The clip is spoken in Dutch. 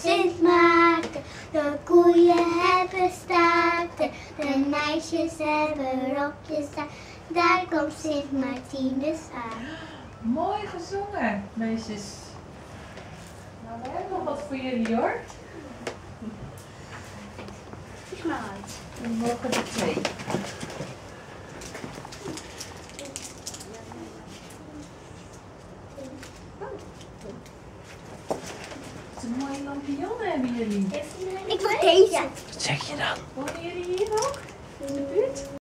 Sint Maarten. De koeien hebben staarten, de meisjes hebben rokjes aan. Daar komt Sint Martinus aan. Mooi gezongen, meisjes. Nou, we hebben nog wat voor jullie hoor. Kies maar uit. We mogen er twee. Mooie lampionnen hebben jullie. Ik wil deze. Wat zeg je dan? Wonen jullie